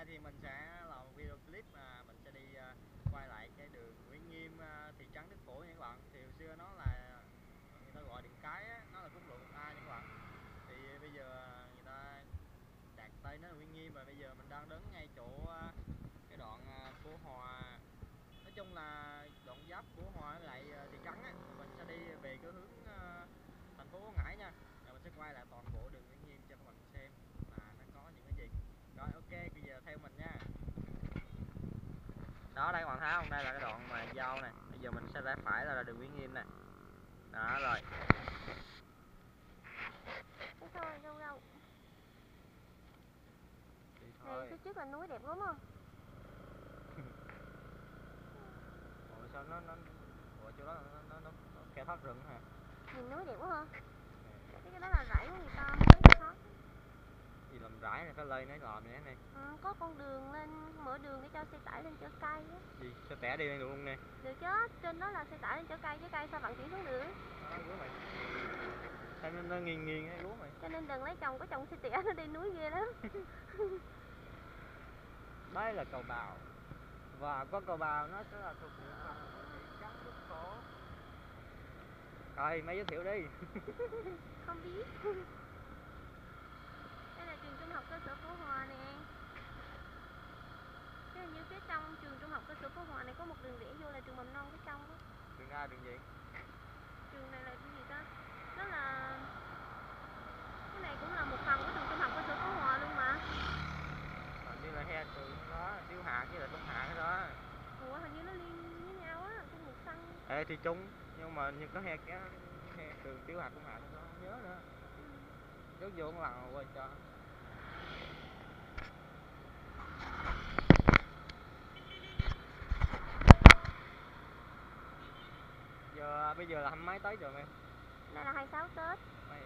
nay thì mình sẽ làm một video clip mà mình sẽ đi ờ, quay lại cái đường Nguyễn Nghiêm ờ, thị trấn Đức Phổ nha các bạn. Thì hồi xưa nó là người ta gọi điện cái á, nó là quốc lộ 1A nha các bạn. Thì bây giờ người ta đặt tên nó là Nguyễn Nghiêm và bây giờ mình đang đứng ngay chỗ ờ, cái đoạn của Hòa. Nói chung là đoạn giáp của Hòa với lại thị trấn á mình sẽ đi về cái hướng thành phố Quảng Ngãi nha. Rồi mình sẽ quay lại toàn bộ đường Nguyễn Nghiêm cho các bạn xem là nó có những cái gì rồi ok bây giờ theo mình nha đó đây các bạn thấy không đây là cái đoạn mà giao này bây giờ mình sẽ rẽ phải là đường Nguyễn Nghiêm nè đó rồi Thế thôi, đâu đâu. đi Này, phía trước là núi đẹp lắm không? ủa sao nó nó ủa chỗ đó nó nó nó, nó kẻ thoát rừng hả Nhìn núi đẹp quá ha. Cái cái đó là rẫy của người ta mới thoát. Gì làm rải này cái lây nó vậy này Ừ, có con đường lên, mở đường để cho xe tải lên chở cây á. gì sao tẻ đi được luôn nè Được chứ, trên đó là xe tải lên chở cây, chứ cây sao vận chuyển xuống được. đó lúa mày sao nó, nó nghiêng nghiêng cái lúa mày Cho nên đừng lấy chồng có chồng xe tẻ nó đi núi ghê lắm. đây là cầu bào và có cầu bào nó sẽ là thuộc địa phận trấn Đức Phổ rồi mày giới thiệu đi Không biết. Là trường trung học cơ sở Phú Hòa nè. Cái hình như phía trong trường trung học cơ sở Phú Hòa này có một đường rẽ vô là trường mầm non phía trong á. đường A đường gì? Trường này là cái gì ta? Nó là cái này cũng là một phần của trường trung học cơ sở Phú Hòa luôn mà. Hình như là he trường đó tiêu hạt với lại trung hạ cái đó. Ủa hình như nó liên với nhau á trong một sân. Ê thì chung nhưng mà như có he cái he trường tiêu hạt trung hạ không nhớ nữa. Rút vô một lần rồi cho bây giờ là mấy tới rồi mày? Đây là 26 Tết. Mày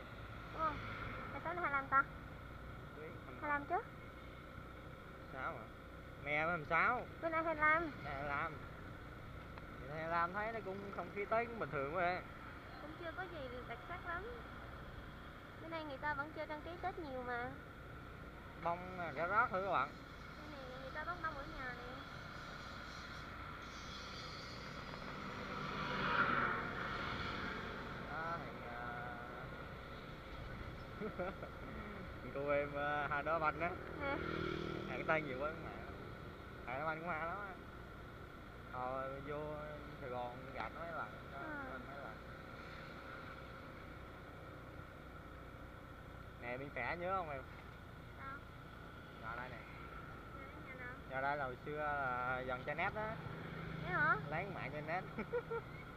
đúng không? 26 là 25 ta? Biết mình 25 chứ sao mà? Mẹ làm sao? Bữa nay 25 mẹ làm. Mẹ làm thấy nó cũng không khí tết cũng bình thường quá cũng chưa có gì đặc sắc lắm. Bữa nay người ta vẫn chơi đăng ký Tết nhiều mà. Bông à, rá rác thử các bạn? Đây này người ta bắt bông ở nhà nè đó thì à... cô em uh, hai đứa banh á. Cái tay nhiều quá mẹ hai đứa banh cũng hai lắm á ờ vô sài gòn nó mấy lần đó, Ừ. lên mấy lần. Nè bên phẻ nhớ không em? Sao nhà đây nè. Nhà đây là hồi xưa là gần chai nét á. Thế hả? Lấy mạng chai nét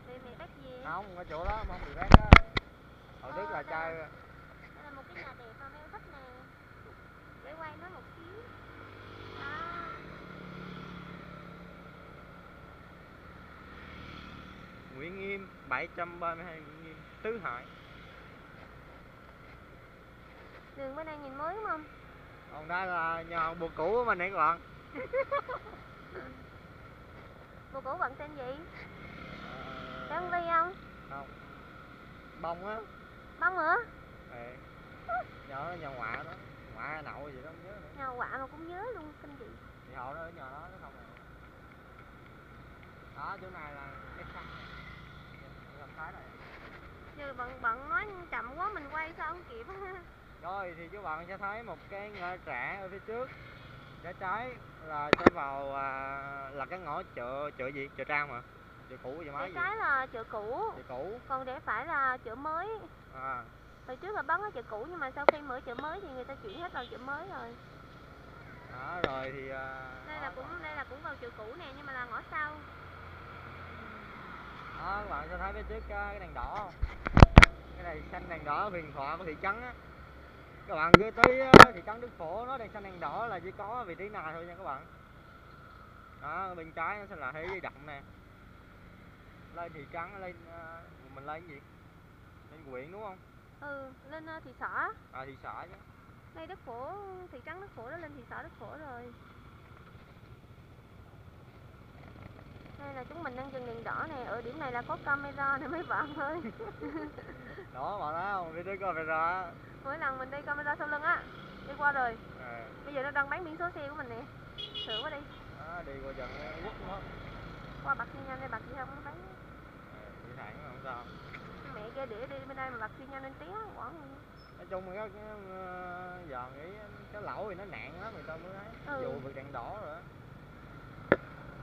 bị mẹ bắt gì không ở chỗ đó mà không bị rác á. Hồi trước Ờ, là đây đây là đẹp mà em thích nè. Để quay nó một xíu. Đó. Nguyễn Nghiêm 732 Nguyễn Nghiêm. Tứ Hải. Đường bên đây nhìn mới đúng không? Còn đây là nhà bồ cũ của mình này các bạn. Bồ cũ bận tên gì? Ờ, Trang Vi không? Không. Bông á. Bông nữa Ê, nhỏ nhà ngoại đó ngoại nậu gì đó không nhớ nữa. Nhà quạ mà cũng nhớ luôn kinh dị. Thì họ đó ở nhà đó nó không đó chỗ này là cái sân làm thái này. Giờ bận bận nói chậm quá mình quay sao không kịp rồi thì các bạn sẽ thấy một cái ngõ trẻ ở phía trước. Trái trái là sẽ vào à, là cái ngõ chợ chợ gì? Chợ trang mà. Chợ cũ chợ mới cái gì? cái là chợ cũ. Chợ cũ. Còn để phải là chợ mới. À hồi trước là bán ở chợ cũ nhưng mà sau khi mở chợ mới thì người ta chuyển hết vào chợ mới rồi. Đó rồi thì à, đây là cũng đây là cũng vào chợ cũ nè nhưng mà là ngõ sau. Đó các bạn sẽ thấy phía trước cái, đèn đỏ không? Cái này xanh đèn đỏ huyền thoại của thị trấn á. Các bạn cứ tới thị trấn Đức Phổ nó đèn xanh đèn đỏ là chỉ có vị trí này thôi nha các bạn. Đó bên trái nó sẽ là thế giới động nè. Lên thị trấn lên à, mình lên cái gì? Lên huyện đúng không ừ lên ờ, thị xã. À thị xã chứ. Đây đất phổ thị trấn đất phổ đó lên thị xã đất phổ rồi. Đây là chúng mình đang dừng đèn đỏ nè ở điểm này là có camera nè mấy bạn ơi. Đó bạn thấy không? Phía trước có camera mỗi lần mình đi camera sau lưng á đi qua rồi. À, bây giờ nó đang bán biển số xe của mình nè. Sửa qua đi. Đó, đi qua dần quốc mất qua bạc xi nhanh đây bạc xi không thấy à, đi thẳng không sao mẹ kia để đi bên đây mà bạc xi nhanh lên té quả nói chung là cái, ờ, giờ nghĩ cái lẩu thì nó nặng lắm người ta mới ấy Ừ. dù vượt đèn đỏ rồi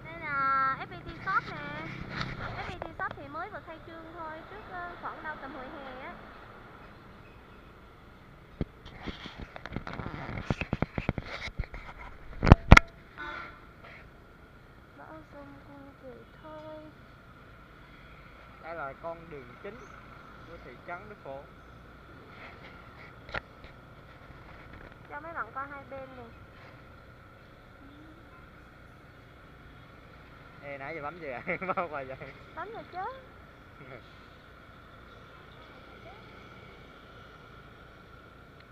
đây là FPT shop nè. FPT shop thì mới vừa khai trương thôi trước ờ, khoảng đâu tầm hồi hè á bão giông quân về thôi đây là con đường chính của thị trấn Đức Phổ. Cho mấy bạn coi hai bên nè. Ê, nãy giờ bấm gì vậy? Bao qua vậy. Bấm rồi chứ.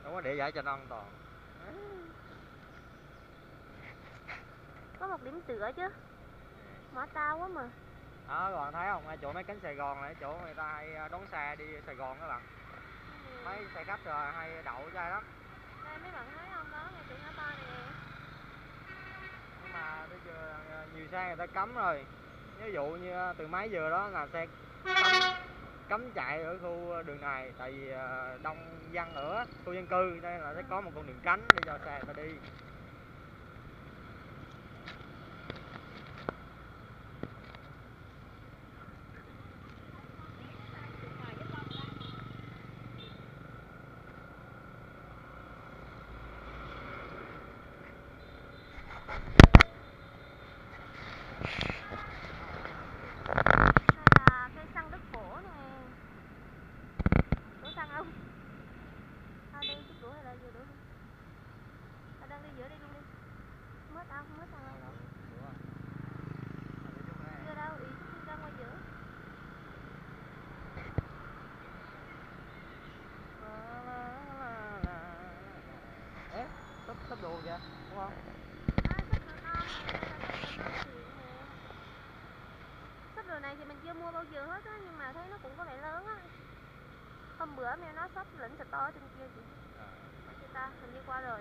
Không có để giải cho nó an toàn. Có một điểm tựa chứ. Mở tao quá mà đó các bạn thấy không? Chỗ mấy cánh Sài Gòn này chỗ người ta hay ờ, đón xe đi Sài Gòn các bạn. Mấy xe khách rồi hay đậu ra lắm. Đây mấy bạn thấy không? Đó ngay chỗ ngã ba nè. Nhưng mà bây giờ ờ, nhiều xe người ta cấm rồi. Ví dụ như ờ, từ mấy giờ đó là xe cấm, cấm chạy ở khu đường này. Tại vì đông dân ở khu dân cư nên là sẽ có một con đường tránh để cho xe người ta đi đây là cây xăng đức phổ nè đổ xăng không à đây chút đũa hay là vừa đũa đi à đang đi giữa đây luôn đi mất đâu mất xăng đâu đâu Đúng rồi. À, để chút nữa. chưa đâu ý ra ngoài giữa Ê, sắp sắp đồ kìa, đúng không? sắp đồ đồ này thì mình chưa mua bao giờ hết á nhưng mà thấy nó cũng có vẻ lớn á. Hôm bữa mẹ nó sắp lĩnh to ở trên kia chị. À, phải chưa ta hình như qua rồi.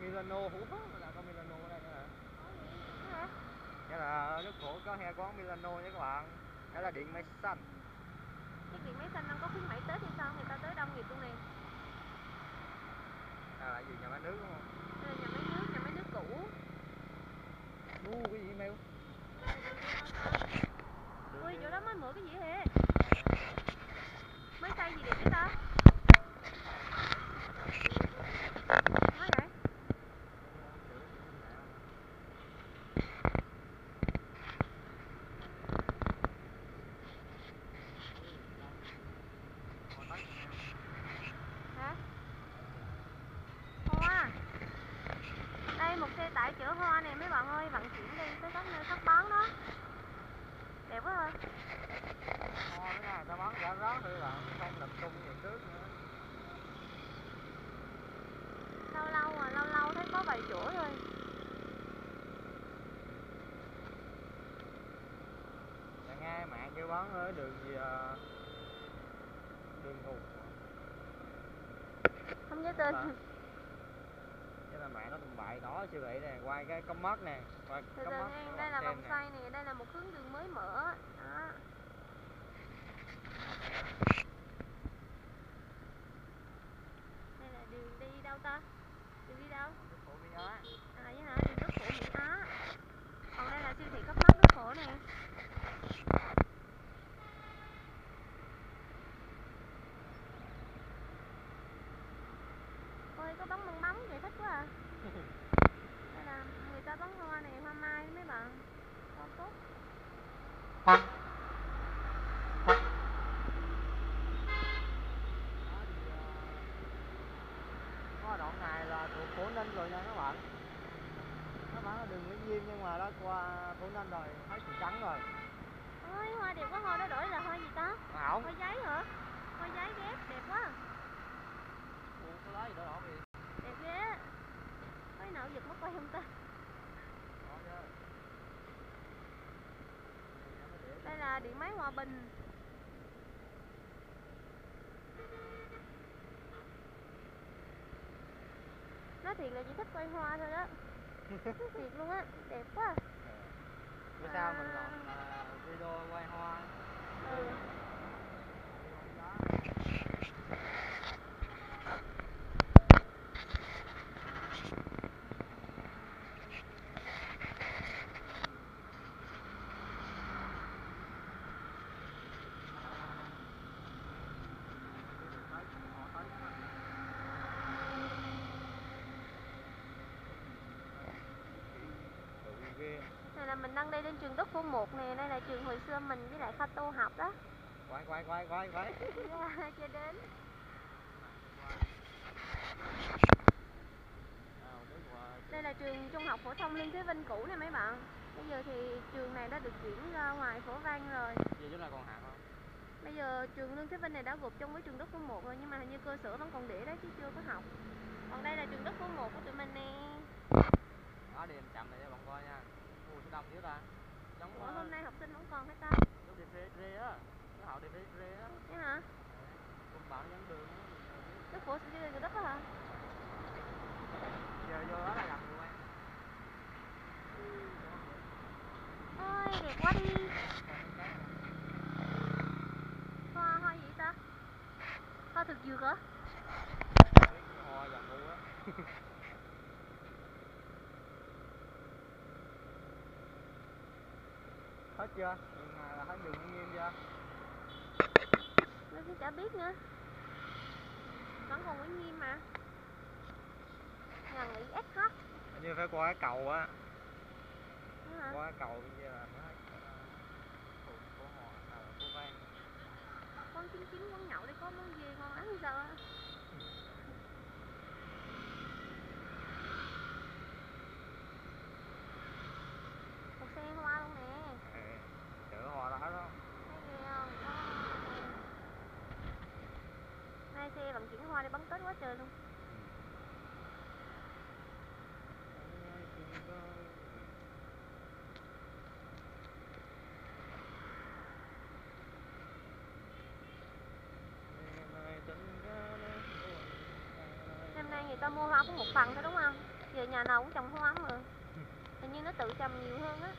Milano hủ phó là có Milano ở đây nữa hả? Thế hả? Cái là nước phổ có hai quán Milano nha các bạn. Cái là điện máy xanh. cái chuyện máy xanh đang có khuyến mãi tết hay sao người ta tới đông nghiệp luôn nè À, là gì nhà máy nước đúng không? đây là nhà máy nước nhà máy nước cũ Đu cái gì email? ui chỗ đó mới mở cái gì hề mới xây gì đẹp vậy ta nói vậy hả hoa đây một xe tải chở hoa nè mấy bạn ơi vận chuyển đi tới các nơi sắp bán đó đẹp quá ha Ngon nữa nha, ta bán cả rớt thôi bạn, không tập trung như trước nữa. lâu lâu à lâu lâu thấy có vài chỗ thôi Dạ kêu bán ở đường gì à? Đường ngục. không nhớ tên? Cái là mạng nó tầm bậy đó siêu thị nè, quay cái cắm mắt nè, quay từ từ mắt. nghe nó đây là vòng xoay nè đây là một hướng đường mới mở đó đây là đường đi đâu ta đường đi đâu Nước phổ Mỹ Á. à vậy hả đường đức phổ mỹ á còn đây là siêu thị cấp mắc đức phổ nè ôi có bóng bong bóng vậy thích quá à đây là người ta bắn hoa này hoa mai mấy bạn hoa cúc Đó thì, ờ, có đoạn này là thuộc Phổ Ninh rồi nha các bạn các bạn ở đường Nguyễn Diêm nhưng mà đó qua Phổ Ninh rồi thấy thị trắng rồi ôi hoa đẹp quá hoa đó đổi là hoa gì ta mà không hoa giấy hả hoa giấy ghép đẹp quá Ủa, có lá gì đó đỏ vậy đẹp ghê Ôi nào giật mất quay không ta đỏ chưa Thì nó mới để đây là điện máy Hòa Bình. Nói thiệt là chỉ thích quay hoa thôi đó. Thiệt luôn á đẹp quá. Bữa sau mình làm à, video quay hoa. Ừ. này là mình đang đi lên trường Đức Phú 1 nè đây là trường hồi xưa mình với lại Kha Tu học đó. Quay quay quay quay quay yeah, chưa đến. Đây là trường trung học phổ thông Lương Thế Vinh cũ nè mấy bạn. Bây giờ thì trường này đã được chuyển ra ngoài phổ Văn rồi. Giờ chúng ta còn hạn không? Bây giờ trường Lương Thế Vinh này đã gộp chung với trường Đức Phú 1 rồi nhưng mà hình như cơ sở vẫn còn để đấy chứ chưa có học. Còn đây là trường Đức Phú 1 của tụi mình nè. Đó đi chậm lại cho bạn coi nha đông dữ ta giống Ủa, hôm nay học sinh vẫn còn hết ta? giống đi phê rê á nó họ đi phê rê á. Thế hả? Cùng bảo dẫn đường Đức Phổ sẽ đi trường Đức á hả? Giờ vô đó là gặp người quen ôi đẹp quá đi. Hoa hoa gì ta? Hoa thực dược hả? Hoa dần ngu á hết chưa? Nhưng mà hết đường Nguyễn nghiêm chưa? Tôi cũng chả biết nữa. Vẫn còn Nguyễn Nghiêm mà. Nhà nghỉ SH hình như phải qua cái cầu á. Qua cái cầu bây giờ là mới hết à, vang Con chín chín con nhậu đi có món gì ngon lắm bây giờ á Một xe hoa luôn nè ừ. chở hoa đó đó Thấy ghê không? Đó. Hai xe vận chuyển hoa đi bắn tết quá trời luôn. Năm nay người ta mua hoa có một phần thôi đúng không? Giờ nhà nào cũng trồng hoa mà Hình như nó tự trồng nhiều hơn á.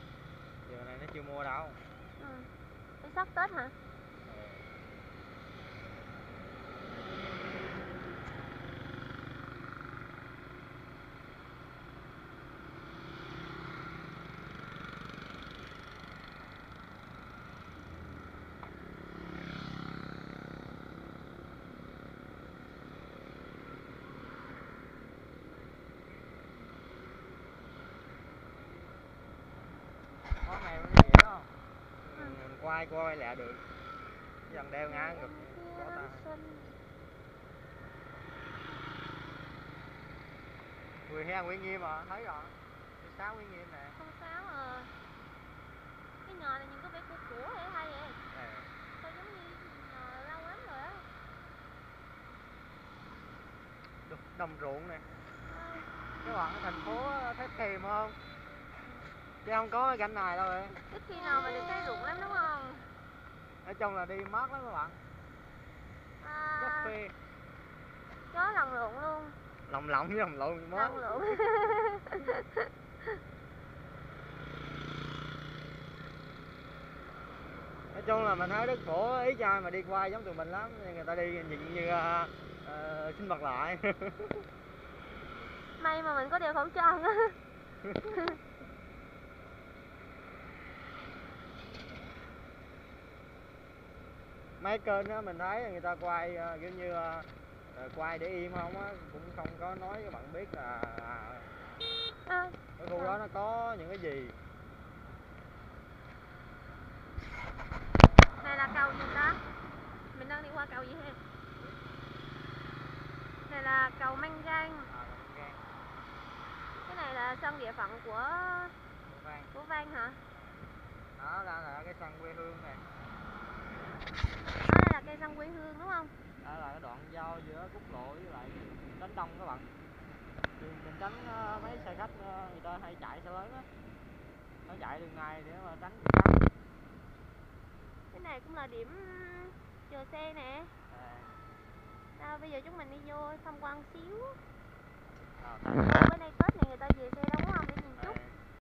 Giờ này nó chưa mua đâu. Ừ. Để sắp Tết hả? món này nó dễ không Ừ. mình quay quay lẹ được. Dần đeo ngang được. Có ta. Người he Nguyễn Nghiêm à thấy rồi. Mười sáu Nguyễn Nghiêm nè. Không sao à. Cái nhò này nhìn có vẻ cũ cũ hay hay vậy. Nè. Sao giống như nhò lâu lắm rồi á. Đồng ruộng nè. Ờ, các bạn ở thành phố thấy thèm không chứ không có cái cảnh này đâu rồi Ít khi nào mà được thấy ruộng lắm đúng không? nói chung là đi mát lắm các bạn. Rất À, phê. Chó lòng ruộng luôn. Lòng lộng với lòng lộn mát Lòng ruộng nói chung là mình thấy đức phổ ý cho mà đi qua giống tụi mình lắm người ta đi nhìn như uh, sinh vật lại. May mà mình có đeo khẩu trang á mấy kênh á mình thấy người ta quay ờ, kiểu như ờ, ờ, quay để im không á cũng không có nói cho bạn biết là à, cái khu đó nó có những cái gì Này là cầu gì ta? Mình đang đi qua cầu gì ha? Này là cầu Manh Gan à, Cái này là sân địa phận của vang của Văn hả? đó là, là cái sân quê hương này Đó đây là cây sân quê hương đúng không? đó là cái đoạn giao giữa quốc lộ với lại tránh đông các bạn. Đường mình tránh ờ, mấy xe khách ờ, người ta hay chạy xe lớn á. Nó chạy đường này để mà tránh cắt cái này cũng là điểm chờ xe nè. À, Rồi bây giờ chúng mình đi vô tham quan xíu. À, Ở bên này